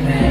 Amen.